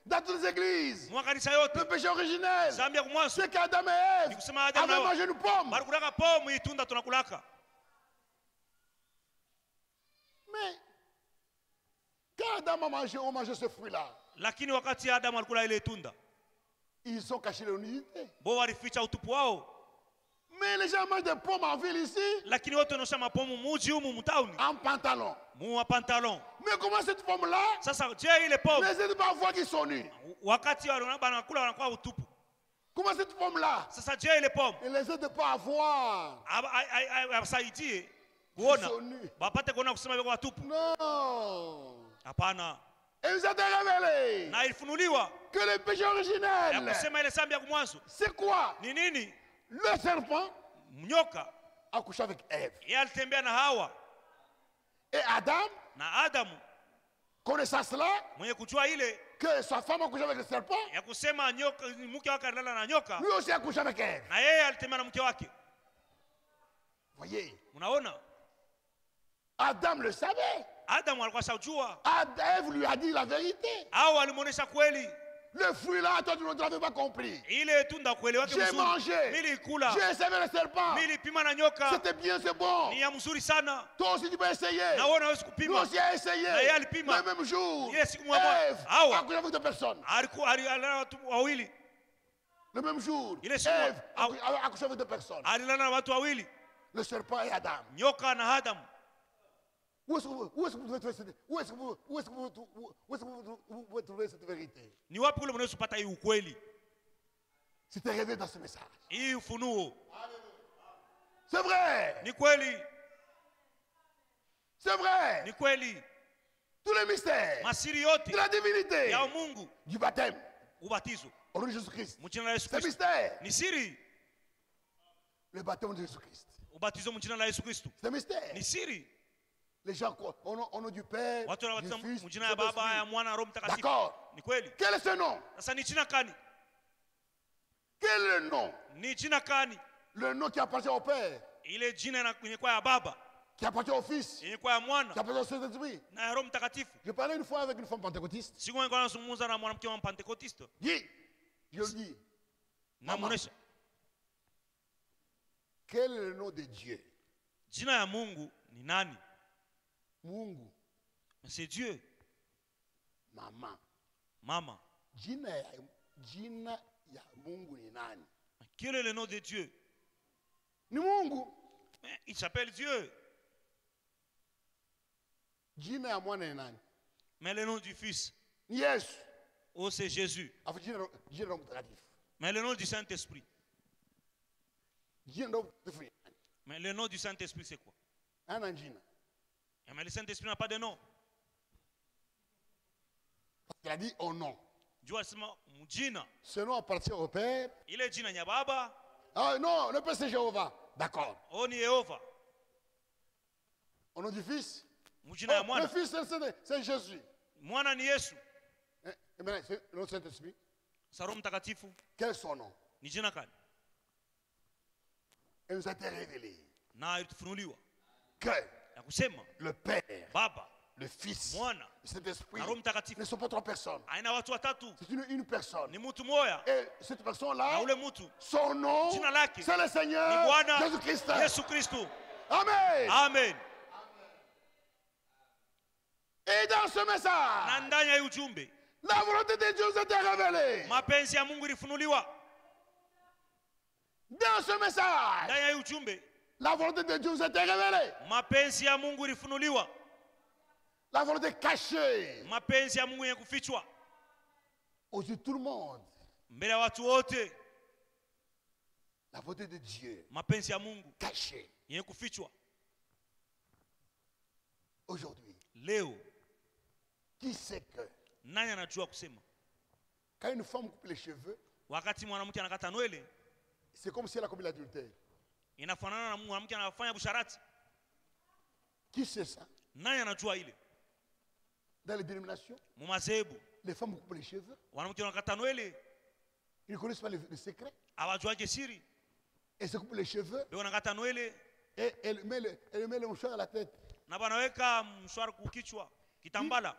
Dans toutes les églises, le péché originel, c'est qu'Adam et Ève avaient mangé une pomme. Mais quand Adam a mangé, ont mangé ce fruit-là, lakini wakati adamu alikula ile tunda ils ont caché leur nudité. bo walificha utupu wao. Mais les gens mangent des pommes en ville ici, lakini wote wanaosha mapomu muji humu mutauni en pantalon. mu mapantalon Mais comment cette pomme-là, sasa je ile pomu les aides pas voir qu'ils sont nus. Wakati wanakuwa utupu. Comment cette pomme-là, sasa je ile pomu ne les aide pas à voir aba- ai- ai- ai- awasaidie qu'ils kuona. sont nus. Bapate kuona kusema watupu. Non. Hapana. Et na ilifunuliwa. Que le péché originel. ya kusema ile dhambi ya mwanzo c'est quoi ni nini? Le serpent. Mnyoka. a couché avec Ève. yeye alitembea na hawa. Et Adam, na adamu. Connaissant cela, mwenye kujua ile. Que sa femme a couché avec le serpent, ya kusema nyoka mke wake alilala na nyoka. Lui aussi a couché avec Ève. na yeye alitembea na mke wake. Voyez, unaona? Adam le savait. Adamu alikuwa shajua Ad- Ève lui a dit la vérité. Le fruit là, toi tu ne l'avais pas compris. J'ai mangé. J'ai essayé le serpent. C'était bien, c'est bon. Toi aussi tu peux essayer. kupima aussi a essayé. Le même jour. Ève a couché avec deux personnes. Le même jour. Ève a couché avec deux personnes. Le serpent et Adam. Où est-ce que vous, où est-ce que vous pouvez trouver cette, où est-ce que vous, où est-ce que vous, où où est-ce que vous, vous pouvez trouver cette vérité? Ni wapi kule hii ukweli dans ce message. hii ufunuo C'est vrai. ni kweli C'est vrai. ni kweli Tous les mystères masiri yote de la divinité, ya mungu du baptême, ubatizo au nom de Jésus-Christ. mu jina la yesu C'est kristo mystère. ni siri Le baptême de Jésus-Christ. ubatizo mu jina la yesu kristo C'est mystère. ni siri Les gens croient au nom, au nom du Père, du Fils, du D'accord. Quel est ce nom? Quel est le nom? Le nom qui appartient au Père, ile jina ina- yenye kwa ya baba. Qui appartient au Fils, qui appartient au Saint-Esprit. Je parlais une fois avec une femme pentecôtiste. Dis, je lui dis, namuonesha. Quel est le nom de Dieu? Jina ya mungu ni nani? Mungu, c'est dieu. Mama. mama. Jina ya, jina ya Mungu ni nani? quel est le nom de dieu? Ni Mungu. Il s'appelle dieu. Jina ya mwana ni nani? Mais le nom du fils. Ni yesu. Oh c'est jésus. Afu jina jina mtakatifu. Mais le nom du saint esprit jina mtakatifu mais le nom du saint esprit c'est quoi? Hana jina? Mais le saint esprit n'a pas de nom. Qu'il a dit au nom. Ce nom appartient au père. Ile jina nya baba ah non le père c'est Jéhovah. D'accord. Oh ni yehova. Au nom du fils. Oh, le fils c'est- Jésus. Mwana ni yesu. Eh, et maintenant c'est le Saint-Esprit. Sa roho mtakatifu quel est son nom? Ni jina kani. Il nous a été révélé. Na que le père baba le fils le Saint-Esprit ne sont pas trois personnes. C'est une, une personne. Et cette personne na là ule mtu. son nom c'est le Seigneur Jésus-Christ. Amen. Amen. Et dans ce message la volonté de Dieu été révélée. dans ce message la volonté de Dieu nous a été révélée. Mapenzi ya mungu ilifunuliwa. La volonté cachée. Mapenzi ya mungu yenye kufichwa. Aux yeux de tout le monde. Mbele ya watu wote. La volonté de Dieu. Mapenzi ya mungu cachée. yenye kufichwa. Aujourd'hui. Leo. Qui sait que? Nani anajua kusema? Quand une femme coupe les cheveux wakati mwanamke anakata nywele c'est comme si elle a commis l'adultère inafanana na mwanamke anafanya busharati. Ça? Nani anajua ile? Dans les dénominations? Mumadhehebu les femmes coupent les cheveux. Wanamke wanakata nywele. Ils ne connaissent pas le, le secret awajuake siri? Elles se coupent les cheveux. Be wanakata nywele. Et elle met le, elle met le mouchoir à la tête. Na banaweka mshwari kukichwa kitambala.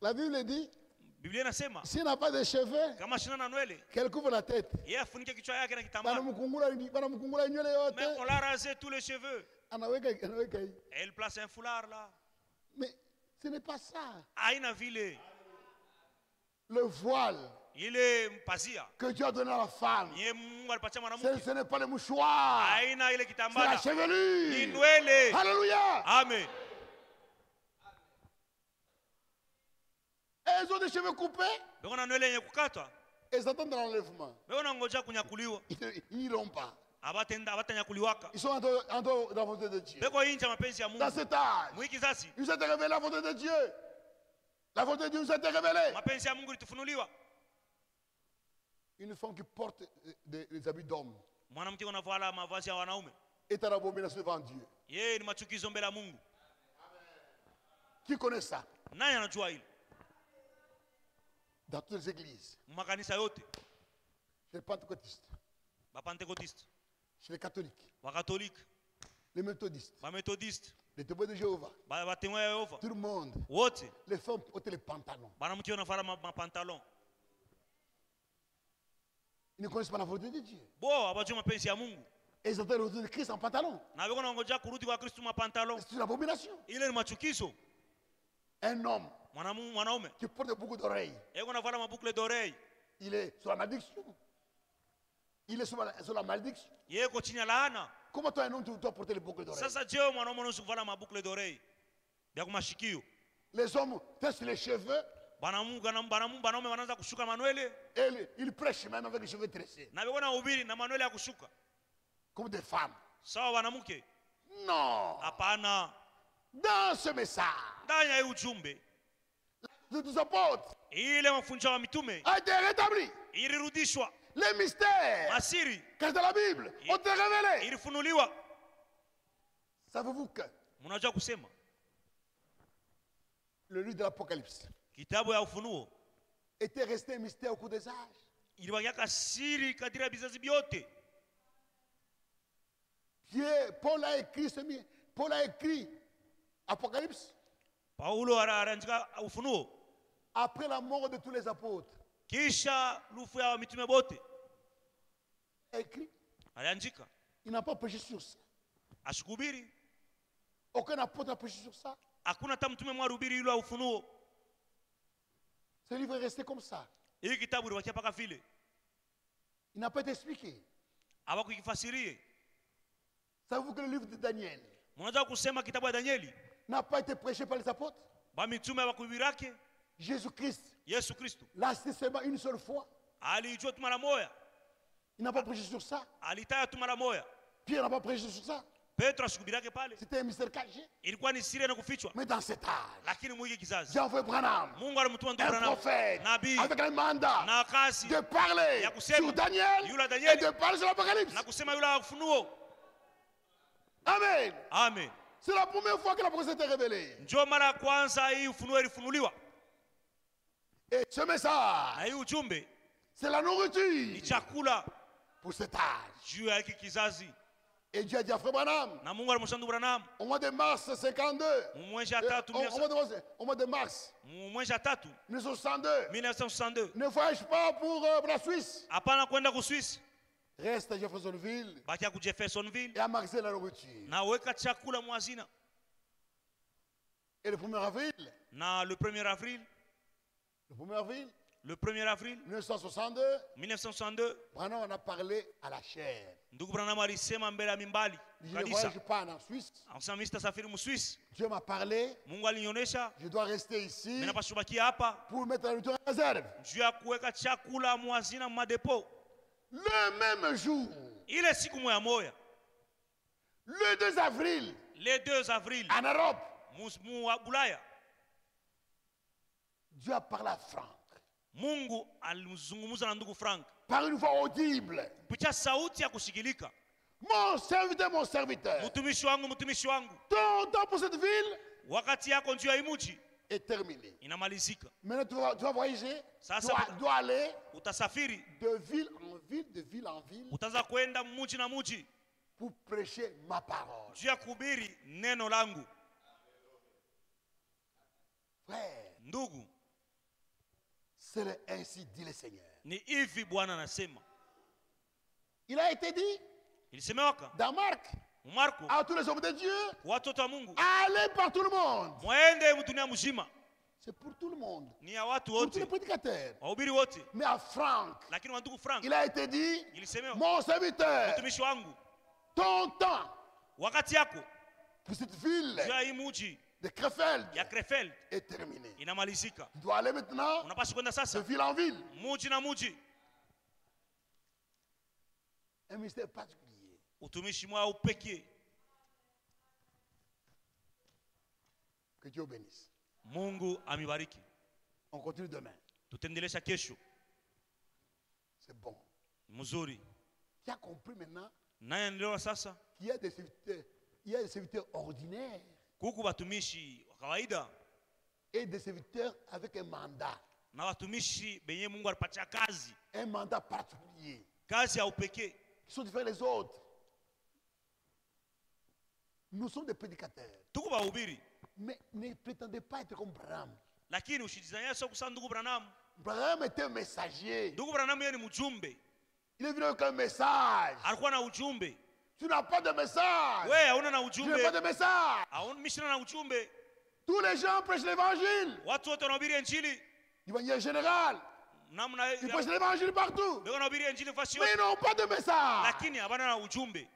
La Bible dit biblia inasema n'a pas de cheveux kama shina na nywele qu'elle couvre la tête. yeye afunike kichwa yake na kitambala banamkungula banamkungula nywele mais on l'a rasé tous les cheveux. Anaweka anaweka hii. Et elle place un foulard là. Mais ce n'est pas ça. Aina vile. Le voile ile mpazia. que Dieu a donné à la femme. Ye mungu alipatia ce, mwanamke. Ce n'est pas le mouchoir. Aina ile c'est la ni chevelure. Nywele. Alléluia. Amen elles ont des cheveux coupés. Elles attendent l'enlèvement. Ils ils n'iront pas. Ils sont en dehors, en dehors de la volonté de Dieu dans cet âge mwiki kizazi il nous a été révélé la volonté de Dieu. La volonté de Dieu nous a été révélée une femme qui porte des, des habits d'homme. Est en abomination devant Dieu. Qui connaît ça? Dans toutes les églises. Chez les pentecôtistes chez les catholiques. Les méthodistes. Bamethodiste les témoins de Jéhovah. Tout le monde. Les femmes portent les pantalons. Ils ne connaissent pas la volonté de Dieu. Bo abajua mapenzi ya mungu. Et ils attendent le retour de Christ en pantalon. C'est une abomination. Ile ni machukizo. Un homme mwanaume. Qui porte beaucoup d'oreilles. Eko navala mabukle d'oreille il est sur la malédiction. Il est sur la, sur la malédiction. Yeko chini ya laana. Comment toi un homme tu dois porter les boucles d'oreilles? Sasa jeo mwanaume unaweza kuvala mabukle d'oreille kumashikio. Les hommes testent les cheveux. Banamu- banamu- banamu- banaume wanaanza kushuka manwele. Et ils- ils prêchent même avec les cheveux tressés. Na beko na ubiri na manwele ya kushuka. Comme des femmes. Sawa non. Hapana. Dans ce message ndani ya hii ujumbe de tous apôtres ile mafunzo ya mitume a été rétabli. ilirudishwa. Les mystères masiri dans la Bible. Ont été révélés ilifunuliwa. Savez-vous que mnajua kusema? le livre de l'Apocalypse kitabu ya ufunuo. était resté un mystère au cours des âges. Ilibakiaka siri kadiri ya vizazi vyote. Pierre, Paul a écrit ce Paul a écrit Apocalypse. Paulo ara- araandika ufunuo après la mort de tous les apôtres. kisha lufu ya mitume bote écrit, aliandika il n'a pas prêché sur ça. ashikubiri Aucun apôtre n'a prêché sur ça. hakuna hata mtume mwarubiri ilo ufunuo Ce livre est resté comme ça. hii kitabu ilibakia mpaka vile Il n'a pas été expliqué. hawakukifasirie Savez-vous que le livre de Daniel, mnajua kusema kitabu ya danieli n'a pas été prêché par les apôtres. bamitume bakuhubirake Jésus-Christ yesu kristu l'a cité seulement une seule fois. alijua tu mara moya Il n'a pas prêché sur ça. alitaya tu mara moya Pierre n'a pas prêché sur ça. petro asikuhubirake pale C'était un mystère caché. ilikuwa ni siri na kufichwa Mais dans cet âge, lakini mwiki kizazi Branham, mungu alimtuma ndugu un prophète, nabii avec un mandat na kasi de parler Ya kusema. sur Daniel Yule Daniel. et de parler sur l'Apocalypse. na kusema yule wa ufunuo Amen. amen C'est la première fois que la prophétie était révélée. mara ya kwanza hii ufunuo ilifunuliwa Et ce message, c'est la nourriture pour cet âge. Et Dieu a dit à Frère Branham, au mois de mars 52, mumwezi ya euh, tatu au, mois de, mars mumwezi ya tatu 1962, 1962 ne voyage pas pour, euh, pour la Suisse. Reste à Jeffersonville. Et à Marseille la nourriture. Et le 1er avril, na le 1er avril le 1er avril le 1er avril 1962, 1962 Branham en a parlé à la chair. ndugu Branham alisema mbele ya mimbali Je ne kanisa. voyage pas en Suisse. mimi sitasafiri Dieu m'a parlé, mungu alinionyesha. Je dois rester ici mimi napaswa kubakia hapa. pour mettre la en réserve. juu ya kuweka chakula mwazina madepo Le même jour, ile siku moya moya le 2 avril, le 2 avril. En Europe, bulaya Dieu a parlé à Franck. Mungu alimzungumza na ndugu frank par une voix audible. kupitia sauti ya Mon serviteur, mon serviteur, mtumishi wangu mtumishi wangu. Ton temps pour cette ville wakati yako ya est terminé. inamalizika. Maintenant, tu vas, tu vas voyager, ça dois, dois aller utasafiri. de ville en ville, de ville en ville, utaanza kwenda muji na muji pour prêcher ma parole. juu ya kuhubiri neno langu. Frère, ndugu c'est ainsi dit le Seigneur. Il a été dit dans Marc. À tous les hommes de Dieu, allez par tout le monde. C'est pour tout le monde, pour tous les prédicateurs. Mais à Franck, il a été dit, mon serviteur, ton temps pour cette ville de Krefeld ya krefeld est terminé. inamalizika Tu dois aller maintenant unapaswa kwenda de sasa ville en ville. muji na muji Un mystère particulier. utumishi mwao pekee Que Dieu bénisse. mungu amibariki On continue demain. tutaendelesha kesho C'est bon. mzuri Tu as compris maintenant naye anaelewa sasa qu'il y a des serviteurs, il y a des serviteurs ordinaires? Et des serviteurs avec un mandat. Un mandat particulier. Qui sont différents des autres. Nous sommes des prédicateurs. Mais ne prétendez pas être comme branamu Branham était un messager. Il est venu avec un message. Tu n'as pas de message. we hauna na Tu n'as pas de message. aunamishina na ujumbe Tous les gens prêchent l'évangile. watu wote wanahubiri injili De manière générale. namna Ils prêchent l'évangile partout. Mais ils n'ont pas de message. lakini habana na ujumbe